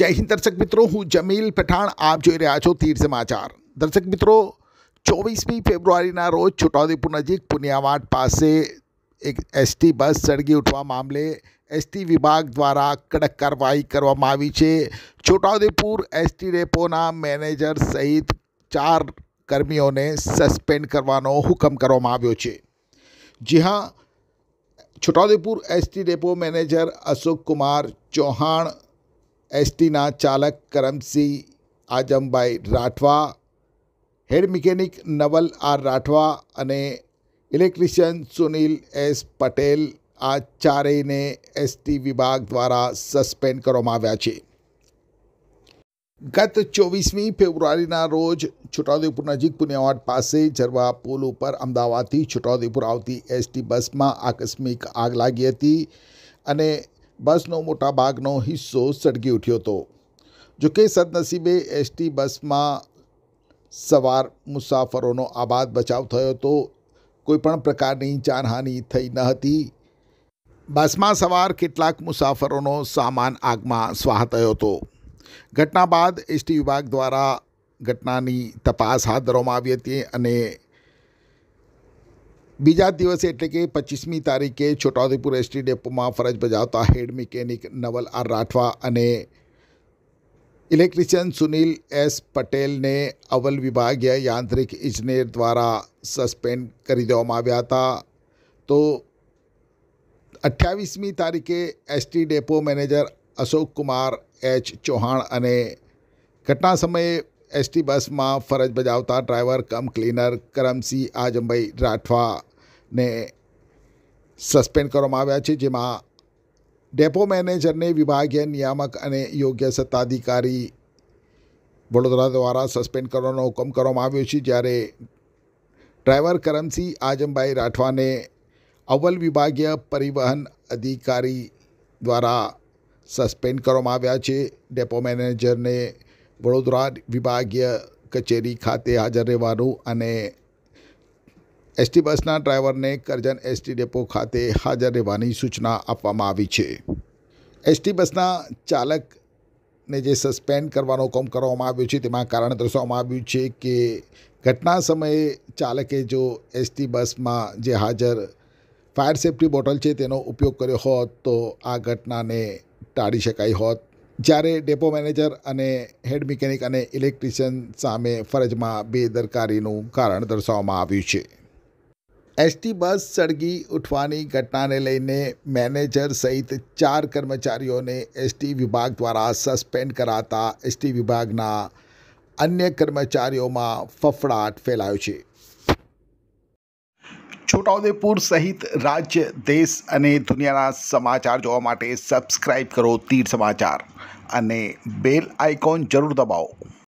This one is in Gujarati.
જય હિન્દ દર્શક મિત્રો, હું જમીલ પઠાણ, આપ જોઈ રહ્યા છો તીર સમાચાર. દર્શક મિત્રો, ચોવીસમી ફેબ્રુઆરીના રોજ છોટાઉદેપુર નજીક પુનિયાવાડ પાસે એક એસટી બસ સળગી ઉઠવા મામલે એસટી વિભાગ દ્વારા કડક કાર્યવાહી કરવામાં આવી છે. છોટાઉદેપુર એસટી ડેપોના મેનેજર સહિત ચાર કર્મીઓને સસ્પેન્ડ કરવાનો હુકમ કરવામાં આવ્યો છે. જી હા, Chhotaudepur ST depot manager Ashok Kumar Chauhan એસટીના ચાલક Karamsinh Ajambhai Rathwa, head mechanic Naval R Rathwa અને ઇલેક્ટ્રિશિયન સુનિલ એસ પટેલ આ ચારેયને એસટી વિભાગ દ્વારા સસ્પેન્ડ કરવામાં આવ્યા છે. ગત ચોવીસમી ફેબ્રુઆરીના રોજ છોટાઉદેપુર નજીક પુનિયાવાડ પાસે જરવા પુલ ઉપર અમદાવાદથી છોટાઉદેપુર આવતી એસટી બસમાં આકસ્મિક આગ લાગી હતી અને બસનો મોટા ભાગનો હિસ્સો સળગી ઉઠ્યો હતો. જોકે સદનસીબે એસટી બસમાં સવાર મુસાફરોનો આબાદ બચાવ થયો હતો કોઈપણ પ્રકારની જાનહાનિ થઈ ન હતી. બસમાં સવાર કેટલાક મુસાફરોનો સામાન આગમાં સ્વાહ થયો હતો. ઘટના બાદ એસટી વિભાગ દ્વારા ઘટનાની તપાસ હાથ ધરવામાં આવી હતી અને બીજા દિવસે એટલે કે પચીસમી તારીખે છોટાઉદેપુર એસટી ડેપોમાં ફરજ બજાવતા head mechanic Naval R Rathwa અને ઇલેક્ટ્રિશિયન સુનિલ એસ પટેલને અવલ વિભાગીય યાંત્રિક ઇજનેર દ્વારા સસ્પેન્ડ કરી દેવામાં આવ્યા હતા. તો અઠ્યાવીસમી તારીખે ST depot manager Ashok Kumar, H Chauhan અને ઘટના સમયે એસટી બસમાં ફરજ બજાવતા driver, cum cleaner, Karamsinh, Ajambhai રાઠવાને suspend કરવામાં આવ્યા છે, જેમાં ડેપો મેનેજરને વિભાગીય નિયામક અને યોગ્ય સત્તાધિકારી વડોદરા દ્વારા સસ્પેન્ડ કરવાનો હુકમ કરવામાં આવ્યો છે, જ્યારે ડ્રાઈવર કરમસિંહ આજમભાઈ રાઠવાને અવ્વલ વિભાગીય પરિવહન અધિકારી દ્વારા સસ્પેન્ડ કરવામાં આવ્યા છે. ડેપો મેનેજરને વડોદરા વિભાગીય કચેરી ખાતે હાજર રહેવાનું અને એસટી બસના ડ્રાઈવરને કરજણ એસટી ડેપો ખાતે હાજર રહેવાની સૂચના આપવામાં આવી છે. એસટી બસના ચાલકને જે સસ્પેન્ડ કરવાનો હુકમ કરવામાં આવ્યો છે, તેમાં કારણ દર્શાવવામાં આવ્યું છે કે ઘટના સમયે ચાલકે જો એસટી બસમાં જે હાજર ફાયર સેફટી બોટલ છે તેનો ઉપયોગ કર્યો હોત તો આ ઘટનાને ટાળી શકાઈ હોત. જ્યારે ડેપો મેનેજર અને હેડ મિકેનિક અને ઇલેક્ટ્રિશિયન સામે ફરજમાં બેદરકારીનું કારણ દર્શાવવામાં આવ્યું છે. એસટી બસ સળગી ઉઠવાની ઘટનાને લઈને મેનેજર સહિત ચાર કર્મચારીઓને એસટી વિભાગ દ્વારા સસ્પેન્ડ કરાતા એસટી વિભાગના અન્ય કર્મચારીઓમાં ફફડાટ ફેલાયો છે છોટાઉદેપુર સહિત રાજ્ય દેશ અને દુનિયાના સમાચાર જોવા માટે સબસ્ક્રાઈબ કરો તીર સમાચાર અને બેલ આઇકોન જરૂર દબાવો